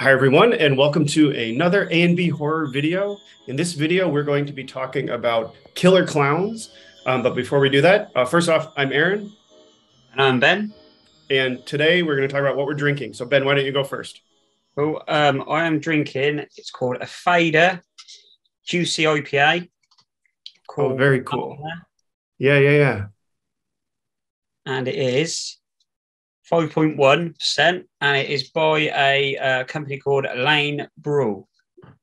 Hi, everyone, and welcome to another A and B horror video. In this video, we're going to be talking about killer clowns. Um, but before we do that, uh, first off, I'm Aaron. And I'm Ben. And today we're going to talk about what we're drinking. So, Ben, why don't you go first? Well, um, I am drinking, it's called a Fader Juicy IPA. Oh, very cool. Yeah, yeah, yeah. And it is 5.1%, and it is by a uh, company called Lane Brew.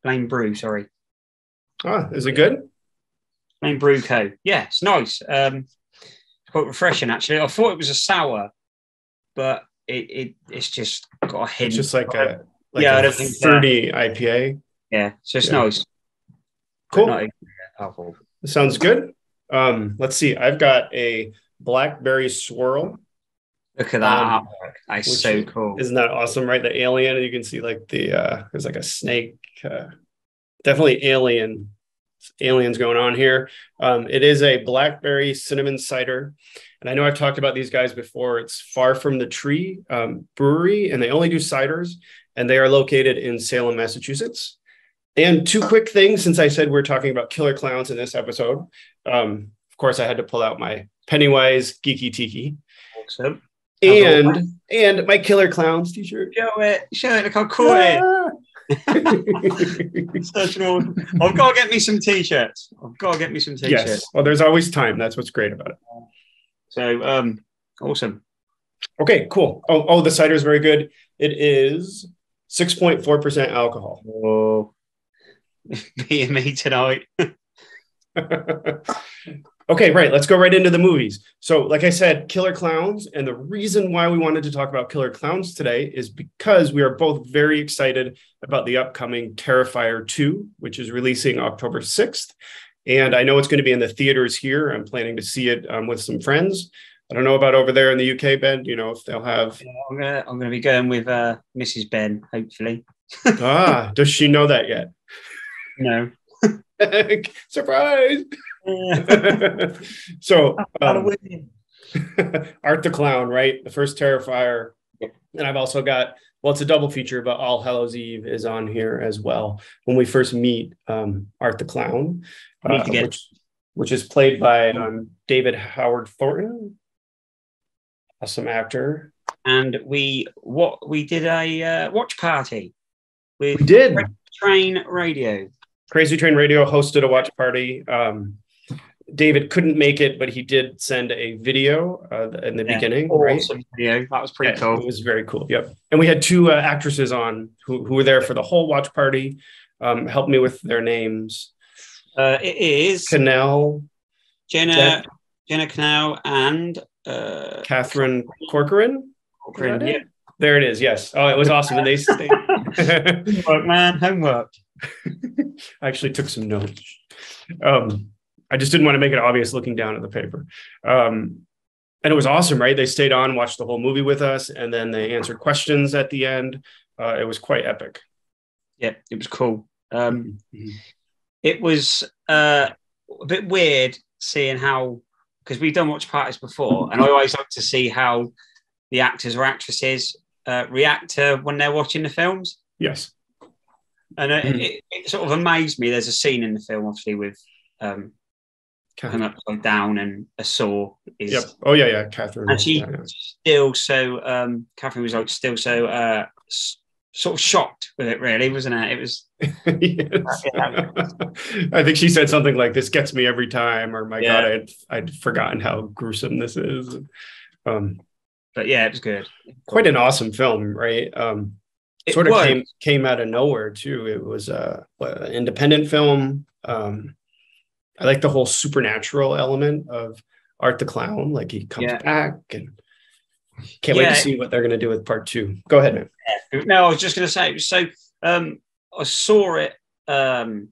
Lane Brew, sorry. Ah, is it good? Lane Brew Co. Yeah, it's nice. Um, it's quite refreshing, actually. I thought it was a sour, but it, it it's just got a hint. It's just like a like Yeah, I a fruity IPA. yeah, so it's Yeah. nice. Cool. Sounds good. Um, let's see. I've got a blackberry swirl. Look at that Um, artwork. That's which so cool. Isn't that awesome? Right, the alien. You can see like the uh, there's like a snake. Uh, definitely alien. Aliens going on here. Um, it is a blackberry cinnamon cider, and I know I've talked about these guys before. It's Far from the Tree um, Brewery, and they only do ciders, and they are located in Salem, Massachusetts. And two quick things, since I said we're talking about killer clowns in this episode. Um, of course, I had to pull out my Pennywise Geeky Tiki Awesome. That's all and and my Killer Clowns t-shirt. Show it. Show it. Look how cool it is. Such an awesome- I've got to get me some t-shirts. I've got to get me some t-shirts. yes. Well, there's always time. That's what's great about it. So, um, awesome. Okay, cool. Oh, oh, the cider is very good. It is 6.4% alcohol. Oh, me and me tonight. okay, right. Let's go right into the movies. So, like I said, Killer Clowns. And the reason why we wanted to talk about Killer Clowns today is because we are both very excited about the upcoming Terrifier 2, which is releasing October 6th. And I know it's going to be in the theaters here. I'm planning to see it um, with some friends. I don't know about over there in the UK, Ben. You know, if they'll have. I'm gonna, I'm gonna be going with uh, Mrs. Ben, hopefully. ah, does she know that yet? No. Surprise! so, um, Art the Clown, right? The first Terrifier. And I've also got, well, it's a double feature, but All Hallows Eve is on here as well. When we first meet um, Art the Clown, Need to which, which is played by um, David Howard Thornton, awesome actor. and we what we did a uh, watch party with We did. Train Radio. Crazy Train Radio hosted a watch party. Um, David couldn't make it, but he did send a video uh, in the Yeah, beginning, right? Awesome video. That was pretty Yeah, cool. It was very cool. Yep. And we had two uh, actresses on who, who were there for the whole watch party. Um, help me with their names. Uh, it is Kanell, Jenna Jeff- Jenna Kanell and uh, Catherine Corcoran. Corcoran. Yeah. There it is. Yes. Oh, it was awesome. And they, they Homework, man. Homework. I actually took some notes. Um, I just didn't want to make it obvious looking down at the paper. Um, and it was awesome, right? They stayed on, watched the whole movie with us, and then they answered questions at the end. Uh, it was quite epic. Yeah, it was cool. Um, Mhm. it was uh, a bit weird seeing how because we've done watch parties before, and I always like to see how the actors or actresses uh, react to when they're watching the films. Yes. And it, Mhm. it, it sort of amazed me. There's a scene in the film, obviously, with um, hung upside down and a saw is Yep. Oh yeah, yeah, Catherine. and she Yeah, yeah. still so um Catherine was like still so uh s- sort of shocked with it really wasn't it it was I think she said something like, "This gets me every time," or "My Yeah. God, I'd, I'd forgotten how gruesome this is." Um, but yeah it was good quite an awesome film, right? Um, It sort of was. came came out of nowhere too. It was uh, an independent film. Um, I like the whole supernatural element of Art the Clown. Like he comes Yeah. back, and can't wait to see what they're going to do with part two. Go ahead, man. no I was just gonna say so um I saw it um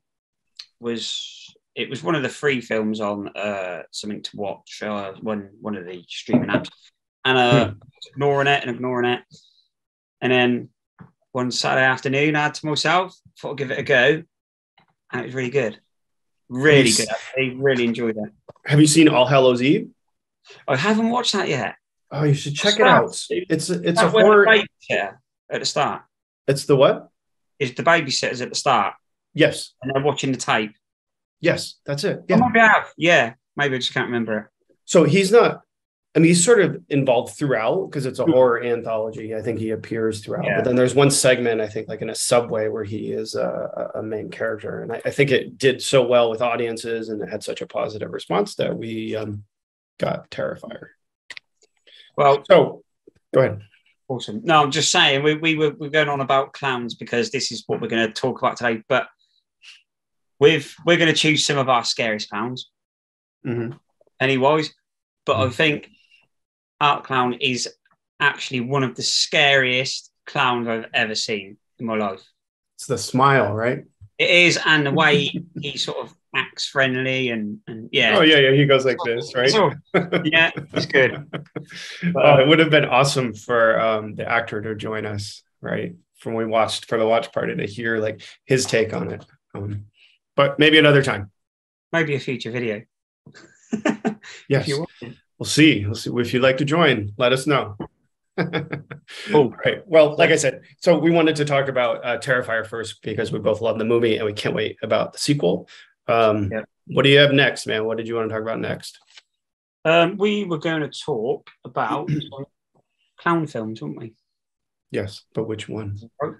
was it was one of the free films on uh something to watch uh one one of the streaming apps and uh Hmm. ignoring it and ignoring it and then one Saturday afternoon I had to myself thought I'd give it a go and it was really good really good actually really enjoyed it Have you seen All Hallows Eve? I haven't watched that yet Oh, you should check it out. It's a, it's a That horror. the at the start. It's the what? is the babysitters at the start, Yes, and they're watching the tape. yes, that's it. I Yeah. might be out. Yeah, maybe I just can't remember it. So he's not. I mean, he's sort of involved throughout because it's a Hmm. horror anthology. I think he appears throughout. Yeah. But then there's one segment, I think, like in a subway, where he is a, a main character, and I, I think it did so well with audiences, and it had such a positive response that we um, got Terrifier. Well, So, go ahead. awesome. No, I'm just saying we, we were we're going on about clowns because this is what we're going to talk about today. But with we're going to choose some of our scariest clowns, Mhm. anyways. But I think Art Clown is actually one of the scariest clowns I've ever seen in my life. It's the smile, right? It is, and the way he sort of acts friendly and and yeah, Oh yeah, yeah. He goes like this, right? Yeah, it's good. oh, it would have been awesome for um, the actor to join us, right? From we watched for the watch party to hear like his take on it. Um, but maybe another time. maybe a future video. Yes, If you want. We'll see. We'll see if you'd like to join. Let us know. oh, Right. Well, like I said, so we wanted to talk about uh, Terrifier first because we both love the movie and we can't wait about the sequel. Um, Yeah. What do you have next, man? What did you want to talk about next? Um, we were going to talk about clown films, weren't we? Yes, but which one?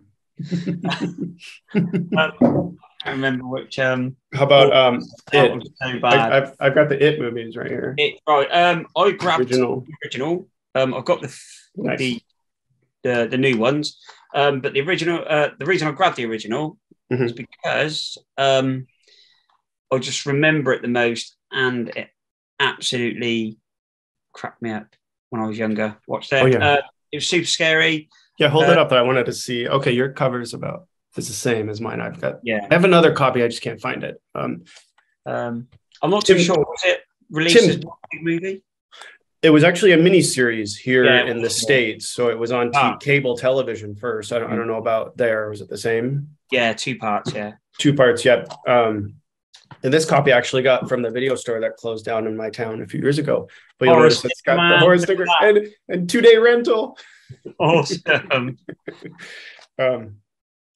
Um, I remember which. Um, How about um, it? so I, bad. I've I've got the It movies right here. it right. Um, I grabbed Original. the original. Um, I've got the Nice. the, the the new ones. Um, but the original. Uh, the reason I grabbed the original Mhm. is because um, I just remember it the most, and it absolutely cracked me up when I was younger. Watch that. Oh, yeah. Uh, it was super scary. Yeah, hold Uh, it up. I wanted to see. Okay, your cover is about it's the same as mine. I've got. Yeah. I have another copy. I just can't find it. Um, Um, I'm not too sure. Was it released Tim- as big movie? it was actually a mini series here Yeah, in the states, so it was on t- Ah. cable television first. I don't, I don't know about there. Was it the same? Yeah, two parts. Yeah. Two parts. Yep. Um, and this copy I actually got from the video store that closed down in my town a few years ago. But you'll notice it's got the sticker, horror man. stickers and, and two day rental. Awesome. Um,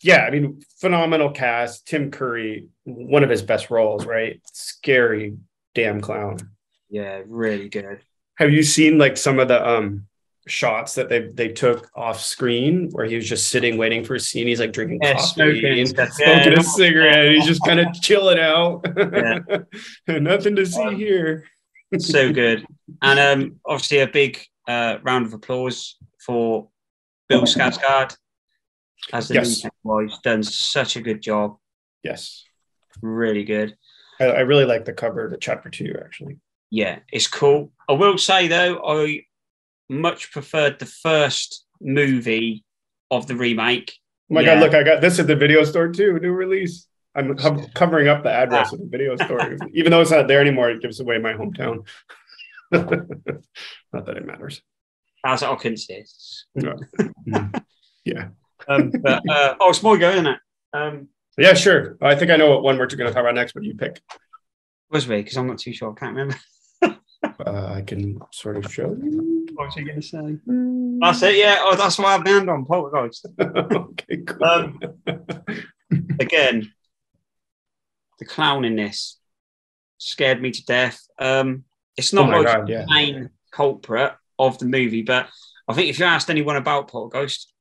yeah, I mean, phenomenal cast. Tim Curry, one of his best roles, right? Scary damn clown. yeah, really good. Have you seen like some of the um shots that they they took off screen where he was just sitting waiting for a scene? He's like drinking Yeah, coffee, smoking and and stuff. smoking Yeah. a cigarette. He's just kind of chilling out. Yeah. Nothing to see here. so good. And um, obviously a big uh, round of applause for Bill Skarsgård as the Yes. new boy. He's done such a good job. Yes, Really good. I, I really like the cover, of the chapter two, actually. Yeah, it's cool. I will say though, I much preferred the first movie of the remake. Oh my Yeah. god, look, I got this at the video store too, new release. I'm covering up the address ah. of the video store. Even though it's not there anymore, it gives away my hometown. not that it matters. As I can see. Yeah. Um, but uh, oh, it's my go, isn't it? Um, Yeah, sure. I think I know what one we're going to talk about next, but you pick. was we? Because I'm not too sure. I can't remember. Uh, I can sort of show you. What was you going to say? That's it. Yeah. Oh, that's why I've been on Poltergeist. okay, cool. Um, Again, the clown in this scared me to death. Um, it's oh not my like god, yeah. the main culprit of the movie, but I think if you asked anyone about Poltergeist,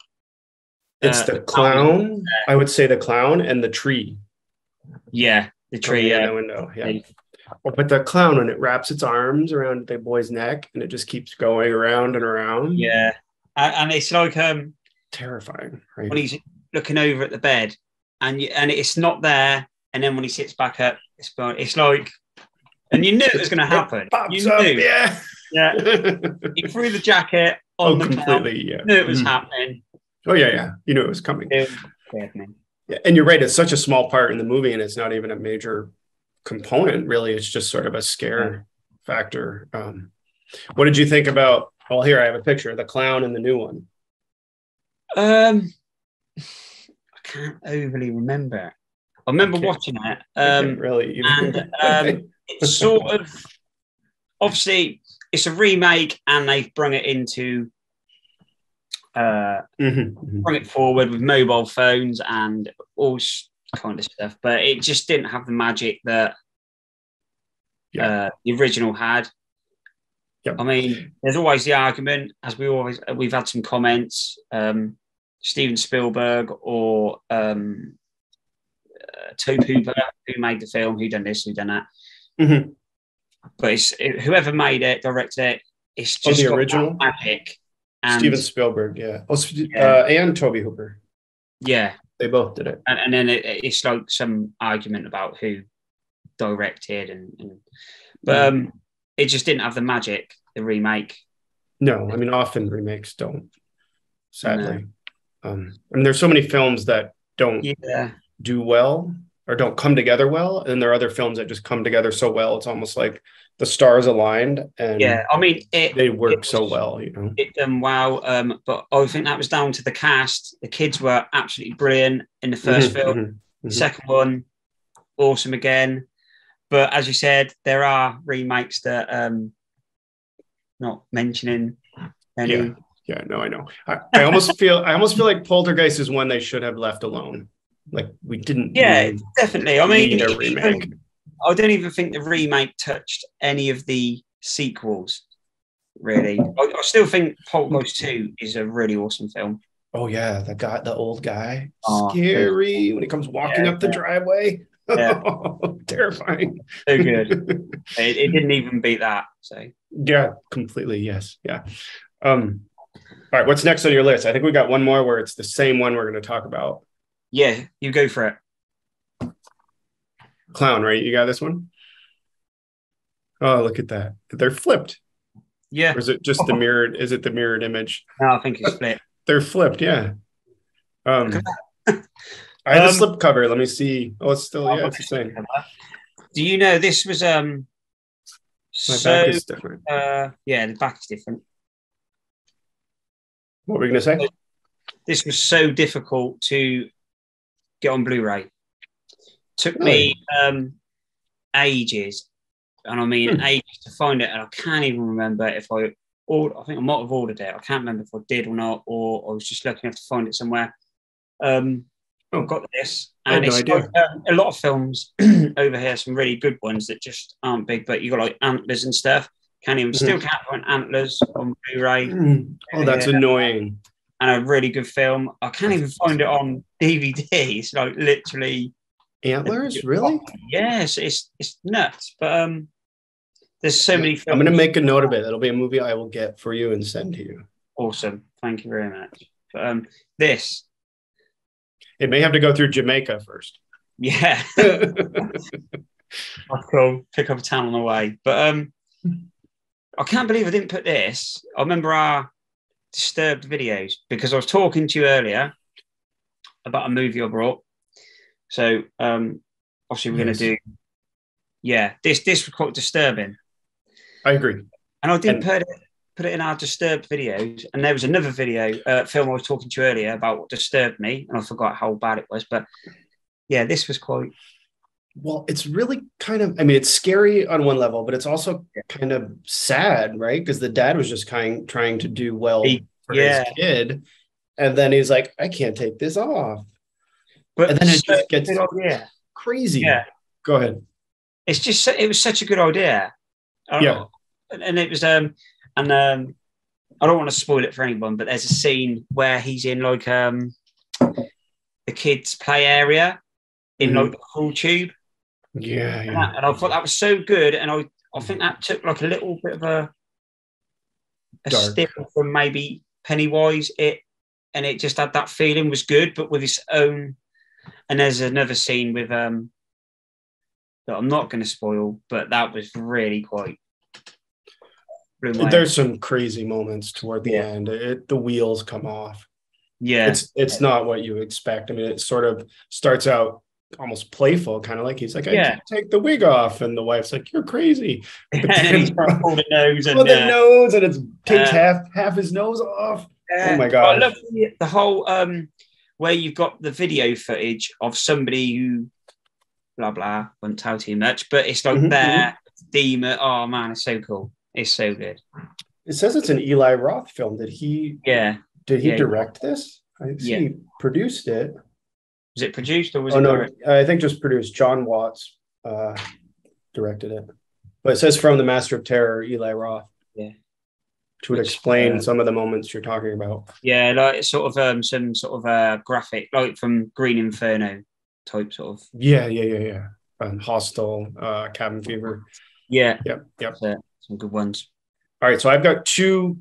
It's uh, the the clown. I would say the clown and the tree. yeah, the tree. Yeah, the window. Yeah. Oh, but the clown when it wraps its arms around the boy's neck and it just keeps going around and around. yeah, and, it's like um Terrifying, right? when he's looking over at the bed, and you, and it's not there, and then when he sits back up, it's it's like, and you knew it was going to happen. You up, knew, yeah. yeah. He threw the jacket on oh, the clown. completely, yeah. Knew it was Mhm. happening. Oh, yeah, yeah. You knew it was coming. It scared me. Yeah, and you're right. It's such a small part in the movie, and it's not even a major component. Really, it's just sort of a scare factor. Um, what did you think about? Well, here I have a picture the clown and the new one. Um, I can't overly remember. I remember Okay. watching it. Um, really, and, um, it's sort of obviously it's a remake, and they've brung it into uh, Mhm, mhm. bring it forward with mobile phones and all kind of stuff, but it just didn't have the magic that Yeah. uh, the original had. Yep. I mean, there's always the argument, as we always we've had some comments, um, Steven Spielberg or um, uh, Hooper, who made the film, who done this, who done that. Mhm. But it's it, whoever made it, directed it. It's just the original? magic. And Steven Spielberg, yeah. Oh, Yeah. Uh, and Tobe Hooper. yeah, They both did it. and, and then it, it's like some argument about who directed and, and but Mm. um it just didn't have the magic the remake No, I mean, often remakes don't, sadly. Um, I mean, there's so many films that don't yeah do well or don't come together well. And there are other films that just come together so well. It's almost like the stars aligned and yeah i mean it they work it so well, you know? it done well um but i think that was down to the cast the kids were absolutely brilliant in the 1st Mhm, film mhm, mhm. second one awesome again but as you said there are remakes that um not mentioning any Yeah. Yeah, no, I know. I, I almost feel I almost feel like Poltergeist is one they should have left alone. Like we didn't yeah need- definitely i mean a even- I don't even think the remake touched any of the sequels. Really, I, I still think Poltergeist Two is a really awesome film. Oh yeah, the guy, the old guy, Oh, scary when he comes walking Yeah, up the yeah. driveway. Yeah. Terrifying. So good. it, it didn't even beat that. So Yeah, completely. Yes. Yeah. Um, all right. What's next on your list? I think we got one more where it's the same one we're going to talk about. Yeah, you go for it. Clown, right? You got this one? Oh, look at that. They're flipped. Yeah, Or is it just the mirrored? Is it the mirrored image? no, I think it's split. They're flipped. Yeah. Um, I have a Um, slip cover. Let me see. Oh, it's still, yeah, it's the same. Do you know this was um? My so back is different. uh, yeah, the back is different. What were we going to say? This was so difficult to get on Blu-ray. Took me um ages, and I mean Hmm. ages to find it, and I can't even remember if I or I think I might have ordered it. I can't remember if I did or not, or I was just lucky enough to find it somewhere. Um, Oh. I've got this, and no it's idea. like, um, a lot of films over here, some really good ones that just aren't big, but you got like antlers and stuff. Can't even Mhm. still can't find antlers on Blu-ray, Mm. Oh, that's Yeah. annoying. And a really good film. I can't even find it on DVD. It's like literally Antlers? Really? Yes, it's it's nuts. But um, there's so many. I'm going to make a note of it. It'll be a movie I will get for you and send to you. awesome. Thank you very much. But um, this, It may have to go through Jamaica first. yeah, cool. Pick up a town on the way. But um, I can't believe I didn't put this. I remember our disturbed videos because I was talking to you earlier about a movie I brought. So um, obviously we're Yes. going to do. Yeah, this this was quite disturbing. I agree. And I didn't And- put it put it in our disturbed videos. And there was another video uh, film I was talking to earlier about what disturbed me, and I forgot how bad it was. But yeah, this was quite Well, it's really kind of, I mean, it's scary on one level, but it's also kind of sad, right? Because the dad was just kind trying to do well He- for yeah. his kid. And then he's like, I can't take this off. but And then it just gets- idea. Crazy. Yeah. Go ahead. It's just it was such a good idea. Yeah. and, and it was um and um I don't want to spoil it for anyone, but there's a scene where he's in like um the kids' play area in Mhm. like the pool tube. Yeah. and, yeah. that- and I thought that was so good, and I I think that took like a little bit of a a Dark. step from maybe Pennywise. It and it just had that feeling was good, but with its own. And there's another scene with um that I'm not going to spoil, but that was really quite. There's some crazy moments toward the Yeah. end. It, the wheels come off. yeah, It's it's not what you expect. I mean, it sort of starts out almost playful, kind of like he's like, I Yeah. can't take the wig off, and the wife's like, You're crazy. and then he's the nose and Oh, the uh, nose, and it takes uh, half half his nose off. Yeah. Oh my God. I love the, the whole um where you've got the video footage of somebody who blah blah won't tell too much, but it's like Mhm, their demon. Oh man, it's so cool. It's so good. It says it's an Eli Roth film. Did he Yeah. Did he Yeah. direct this? I see Yeah. he produced it. Was it produced or was Oh it no, direct? I think just produced. Jon Watts uh, directed it, but it says from the Master of Terror, Eli Roth. Yeah. which would Which, explain uh, some of the moments you're talking about. Yeah, like sort of um some sort of uh graphic, like from Green Inferno type sort of. Yeah, yeah, yeah, yeah. Um, Hostel, uh, Cabin Fever. Yeah, Yep, yep. some good ones. All right, so I've got two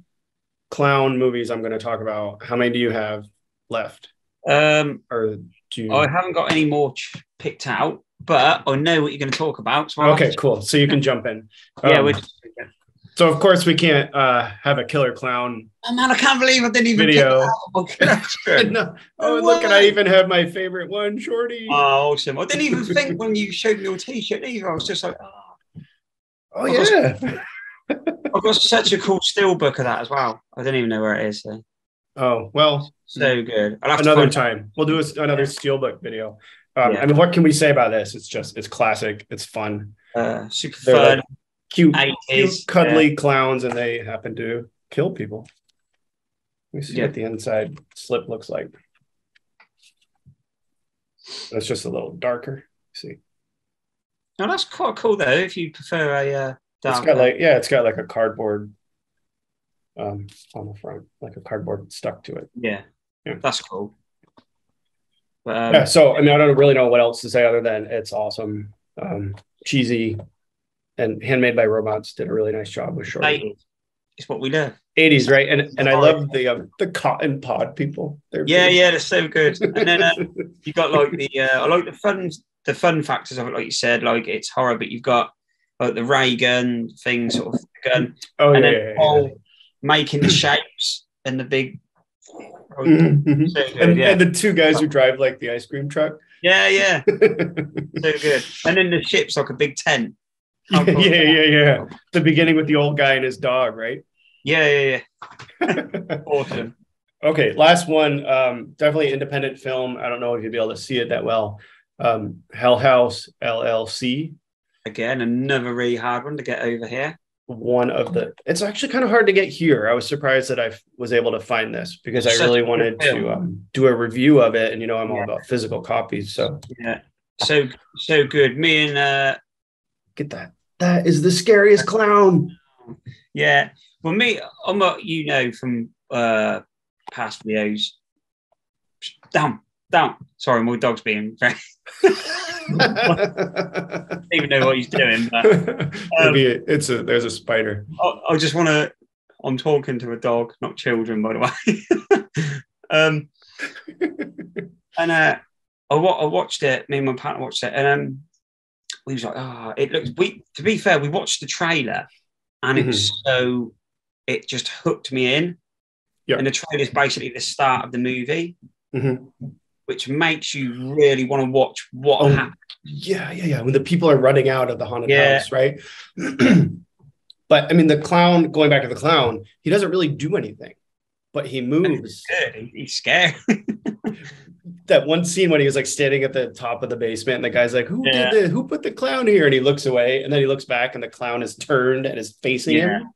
clown movies I'm going to talk about. How many do you have left? Um, Or do? I haven't got any more ch- picked out, but I know what you're going to talk about. So okay, to- cool. So you can jump in. Yeah, Um, so of course we can't uh, have a killer clown Oh man, I can't believe I didn't even video. pick that out. Oh, no. Oh, look, and I even have my favorite one, Shorty. Oh, awesome. I didn't even think when you showed me your t-shirt either. I was just like, oh. oh yeah. I've got such a cool steelbook of that as well. I don't even know where it is. So, Oh well, so good. Another time. We'll do a, another steelbook video. Um, Yeah. I mean, what can we say about this? It's just it's classic. It's fun. uh, super They're fun. like cute, cute, 80s. cuddly clowns, and they happen to kill people. Let me see Yeah. what the inside slip looks like. It's just a little darker. See, No, that's quite cool though. If you prefer a uh, it's dark, got like yeah, it's got like a cardboard um on the front, like a cardboard stuck to it. yeah, Yeah. that's cool. But um, yeah. So I mean, I don't really know what else to say other than it's awesome, um, cheesy, and handmade by robots. Did a really nice job with short. it's what we love. 80s, right? And and I love the um, the cotton pod people. They're Yeah, yeah, they're so good. And then uh, you got like the uh, I like the fun the fun factors of it, like you said, like it's horror, but you've got like the ray gun thing, sort of gun, oh and yeah, then yeah, yeah, making the shapes and the big. Mhm, mhm. So good, and, yeah. and the two guys who drive like the ice cream truck. yeah, yeah, yeah, so good. And then the ship's like a big tent. Yeah, that? yeah, yeah. The beginning with the old guy and his dog, right? Yeah, yeah, yeah. Awesome. okay, last one. Um, definitely independent film. I don't know if you'll be able to see it that well. Um, Hell House LLC. Again, another really hard one to get over here. One of the. It's actually kind of hard to get here. I was surprised that I was able to find this because I Such really wanted film. to um, do a review of it, and you know I'm all about physical copies. So Yeah, so so good. Me and uh, get that. That is the scariest clown. Yeah. Well, me, I'm what you know from uh, past videos. Down, down. Sorry, my dog's being don't even know what he's doing. But Maybe it- it's a there's a spider. I, I just want to. I'm talking to a dog, not children, by the way. um, and uh, I, wa- I watched it. Me and my partner watched it, and um, we was like, "Ah, it looks." We, to be fair, we watched the trailer, and it was so. It just hooked me in. Yep. And the trailer is basically the start of the movie, Mhm. Which makes you really want to watch what Oh, happened. Yeah, yeah, yeah. When the people are running out of the haunted Yeah. house, right? but I mean, the clown. Going back to the clown, he doesn't really do anything, but he moves. Good. He's scared. that one scene when he was like standing at the top of the basement, and the guy's like, "Who Yeah. did the? Who put the clown here?" And he looks away, and then he looks back, and the clown is turned and is facing Yeah. him.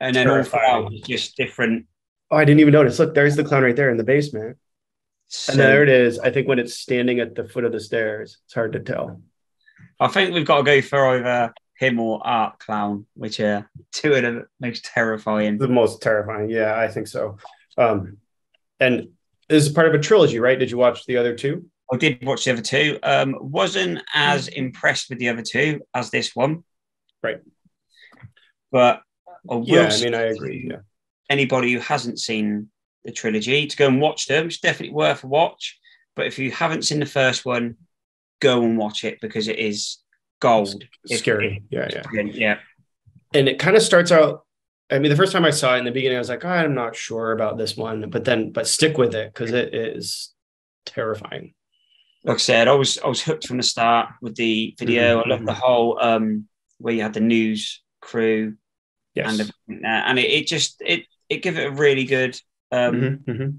and then all Terrifying. throughout, just different. Oh, I didn't even notice. Look, there's the clown right there in the basement. So, And there it is. I think when it's standing at the foot of the stairs, it's hard to tell. I think we've got to go for either him or Art Clown, which are two of the most terrifying. The most terrifying. Yeah, I think so. Um, and this is part of a trilogy, right? Did you watch the other two? I did watch the other two. Um, wasn't as impressed with the other two as this one. Right. But I will Yeah, I mean, I agree. Yeah. anybody who hasn't seen the trilogy to go and watch them. It's definitely worth a watch. But if you haven't seen the first one, go and watch it because it is gold. If- Scary. Yeah, yeah. yeah. And it kind of starts out. I mean, the first time I saw it in the beginning, I was like, "Oh, I'm not sure about this one, but then, but stick with it because it is terrifying. Like I said, I was I was hooked from the start with the video. Mhm, I loved the whole um where you had the news crew Yes. and there. and it, it just it it gave it a really good um Mhm, mhm.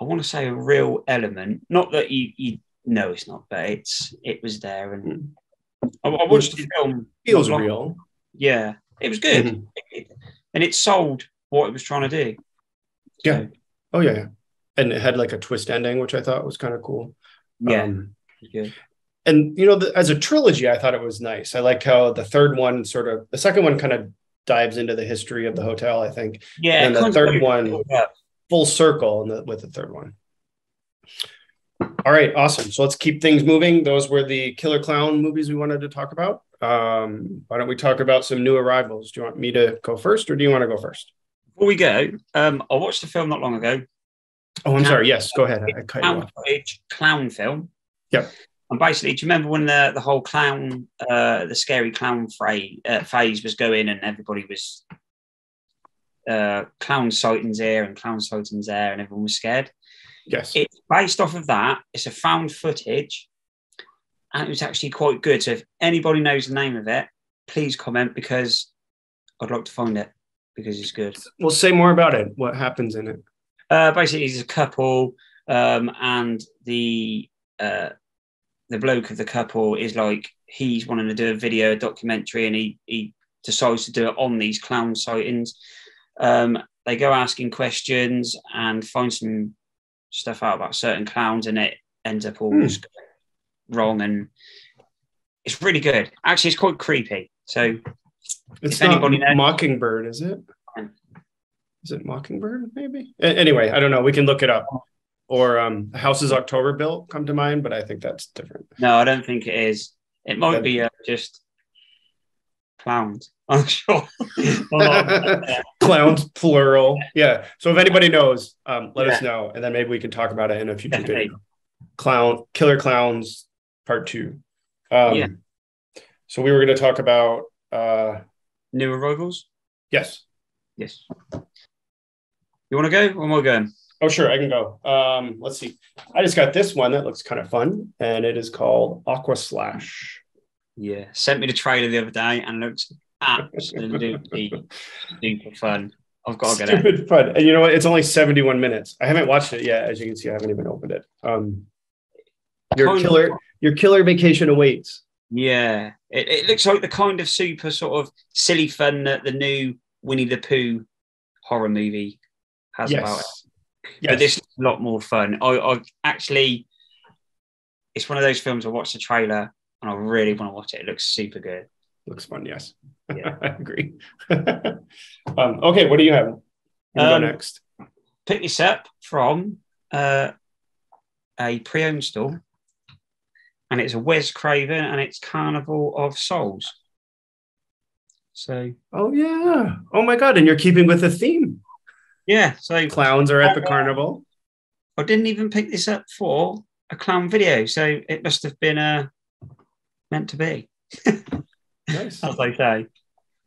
I want to say a real element. Not that you you know it's not, but it's it was there and I, I watched the film. Feels long- real. Yeah, it was good, Mhm. It- and it sold what it was trying to do. Yeah. Oh yeah, yeah. And it had like a twist ending, which I thought was kind of cool. Yeah. Um, good. and you know, the, as a trilogy, I thought it was nice. I like how the third one sort of, the second one kind of dives into the history of the hotel. I think Yeah. and the third one- Yeah. full circle in the, with the third one. All right, awesome. So let's keep things moving. Those were the Killer Clown movies we wanted to talk about. Um, why don't we talk about some new arrivals? Do you want me to go first, or do you want to go first? Before we go, um, I watched a film not long ago, Oh, I'm sorry. Yes, go ahead. I cut you clown off. footage, clown film. Yep. And basically, do you remember when the, the whole clown, uh, the scary clown phase, uh, phase was going and everybody was uh, clown sightings here and clown sightings there and everyone was scared? Yes. It's based off of that. It's a found footage and it was actually quite good. So if anybody knows the name of it, please comment because I'd like to find it because it's good. We'll say more about it. What happens in it? Uh, basically, he's a couple, um, and the uh, the bloke of the couple is like he's wanting to do a video, a documentary, and he he decides to do it on these clown sightings. Um, they go asking questions and find some stuff out about certain clowns, and it ends up all just wrong, and it's really good. Actually, it's quite creepy. So It's If anybody knows- Mockingbird, is it? Is it Mockingbird? Maybe. Anyway, I don't know. We can look it up. Or um, Houses October Built come to mind, but I think that's different. no, I don't think it is. It might That- be uh, just clowns. I'm sure. Clowns plural. Yeah. So if anybody knows, um, let us know, and then maybe we can talk about it in a future Definitely. video. Clown Killer Clowns Part Two. Um, Yeah. So we were going to talk about. Uh, New arrivals? yes. Yes. You want to go or am I going? Oh, sure. I can go. Um, let's see. I just got this one that looks kind of fun, and it is called Aquaslash. Yeah. Sent me the trailer the other day and looks absolutely super fun. I've got to get it. Stupid fun. And you know what? It's only 71 minutes. I haven't watched it yet. As you can see, I haven't even opened it. Um, your Kind of- killer, your killer vacation awaits. Yeah. It, it looks like the kind of super sort of silly fun that the new Winnie the Pooh horror movie has about it. Yes. But this is a lot more fun. I, I actually, it's one of those films I watched the trailer and I really want to watch it. It looks super good. looks fun. Yes. Yeah. I agree. um, okay. What do you have? You go Um, next. pick this up from uh, a pre-owned store, and it's a Wes Craven, and it's Carnival of Souls. So Oh, yeah. Oh, my God. And you're keeping with the theme. Yeah, so Clowns are at the carnival. I didn't even pick this up for a clown video, so it must have been uh, meant to be, Nice. as they say.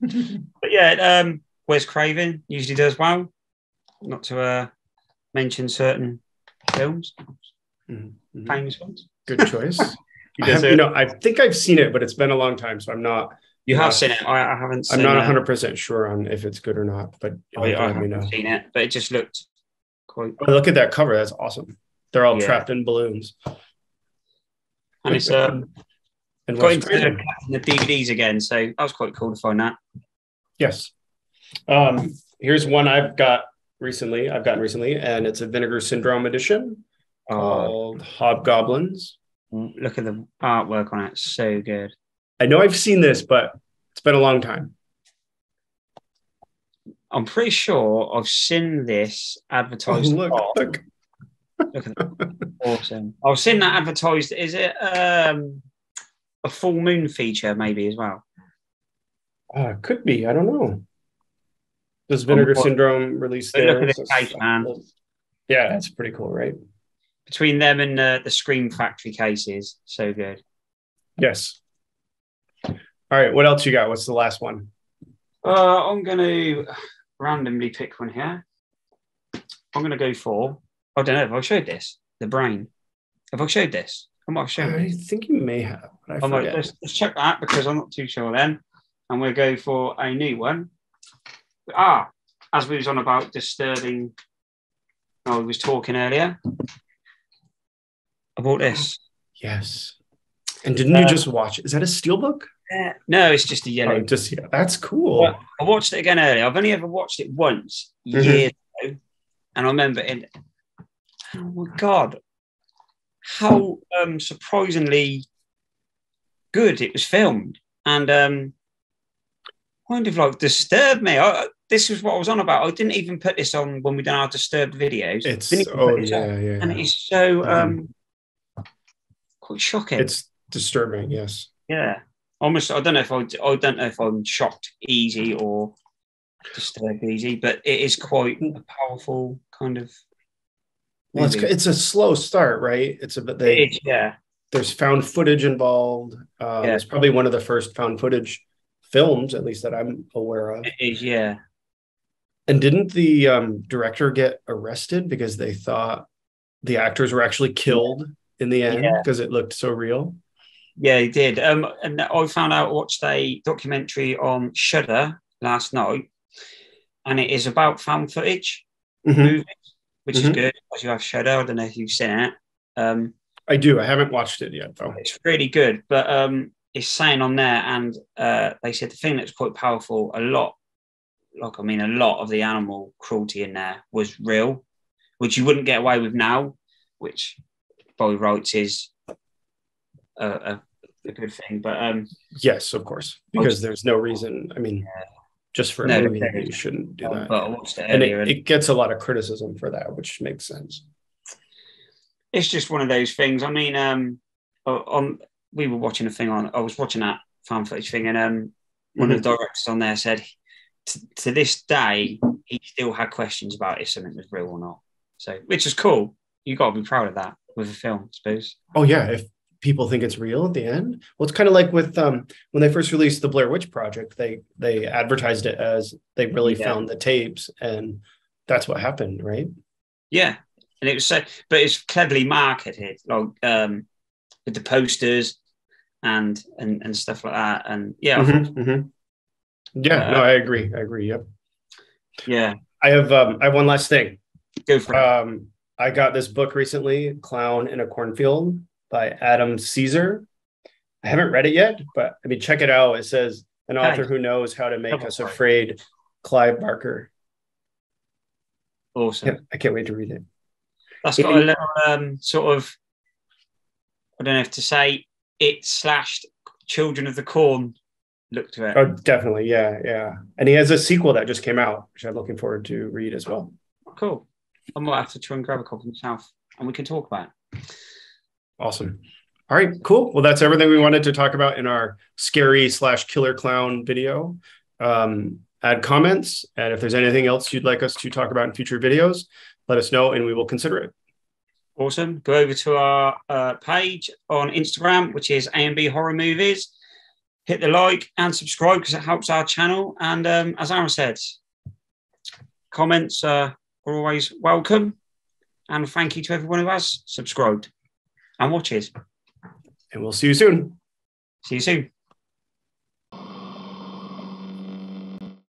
but yeah, um, Wes Craven usually does well. Not to uh, mention certain films, Mhm, mhm. famous ones. Good choice. I have- you know, I think I've seen it, but it's been a long time, so I'm not. You Yeah. have seen it. I, I haven't. Seen I'm not 100 percent sure on if it's good or not. But I, you'll I haven't know. seen it, but it just looked quite. Oh, look at that cover. That's awesome. They're all Yeah. trapped in balloons. And it's um, And got Wes into the, the DVDs again, so that was quite cool to find that. Yes. Um, here's one I've got recently. I've gotten recently, and it's a Vinegar Syndrome edition Oh, called Hobgoblins. look at the artwork on it; so good. I know I've seen this, but it's been a long time. I'm pretty sure I've seen this Oh, advertised. look, Oh, look. look at that. awesome. I've seen that advertised. Is it um, a full moon feature, maybe as well? Uh, could be. I don't know. Does Vinegar Oh, Syndrome release But look at the case, man. Yeah, that's pretty cool, right? Between them and uh, the Scream Factory cases, so good. Yes. All right. What else you got? What's the last one? Uh, I'm going to randomly pick one here. I'm going to go for. I don't know if I showed this. The brain. Have I showed this? I might have shown I it. think you may have, but I I might, forget. let's, let's check that because I'm not too sure then. And we'll go for a new one. Ah, as we was on about disturbing. I was talking earlier. I bought this. Yes. And didn't you Uh, just watch? Is that a steelbook? No, it's just a yellow. Oh, just yeah. That's cool. Well, I watched it again earlier. I've only ever watched it once Mhm. years ago, and I remember it. Oh my god, how um, surprisingly good it was filmed, and um, kind of like disturbed me. I, this was what I was on about. I didn't even put this on when we done our disturbed videos. It's oh yeah, on. yeah. and it's so Um, um, quite shocking. It's disturbing. Yes. yeah, almost. I don't know if I. I don't know if I'm shocked easy or disturbed easy, but it is quite a powerful kind of. Well, it's it's a slow start, right? It's a bit they It is, yeah, there's found footage involved. Um, Yeah. It's probably one of the first found footage films, at least that I'm aware of. it is, yeah. And didn't the um, director get arrested because they thought the actors were actually killed in the end Yeah. because it looked so real? Yeah, he did. Um, and I found out watched a documentary on Shudder last night, and it is about found footage Mhm. movies, which is Mhm. good. As you have Shudder, I don't know if you've seen it. Um, I do. I haven't watched it yet, though. it's really good, but um, it's saying on there, and uh, they said the thing that's quite powerful. A lot, like I mean, a lot of the animal cruelty in there was real, which you wouldn't get away with now. Which, by rights, is a, a, a good thing. But um, Yes, of course, because there's no reason. I mean, just for a movie, you shouldn't do that. but I watched it and it, and it gets a lot of criticism for that, which makes sense. it's just one of those things. I mean, um, on we were watching a thing on. I was watching that fan footage thing, and um, one of the directors on there said, to this day, he still had questions about if something was real or not. So, which is cool. You got to be proud of that with a film, I suppose. Oh yeah, if people think it's real at the end, well, it's kind of like with um when they first released the Blair Witch Project, they they advertised it as they really Yeah. found the tapes, and that's what happened, right? Yeah, and it was so, but it's cleverly marketed, like um, with the posters and and and stuff like that. And yeah, Mhm, mhm. Yeah, Uh, no, I agree. I agree. Yep. yeah, I have um I have one last thing. go for it. Um, I got this book recently, Clown in a Cornfield by Adam Cesare. I haven't read it yet, but I mean, check it out. It says an author who knows how to make us afraid, Clive Barker. awesome. Yeah, I can't wait to read it. That's got a little um, sort of, I don't know if to say it slashed Children of the Corn look to it. Oh, definitely. Yeah, yeah. And he has a sequel that just came out, which I'm looking forward to read as well. Cool. I might have to try and grab a copy myself and we can talk about it. Awesome. All right, cool. Well, that's everything we wanted to talk about in our scary slash killer clown video. Um, add comments, and if there's anything else you'd like us to talk about in future videos, let us know and we will consider it. Awesome. Go over to our uh, page on Instagram, which is A&B Horror Movies. Hit the like and subscribe because it helps our channel. And um, as Aaron said, comments are always welcome. And thank you to everyone who has subscribed and watches. And we'll see you soon. See you soon.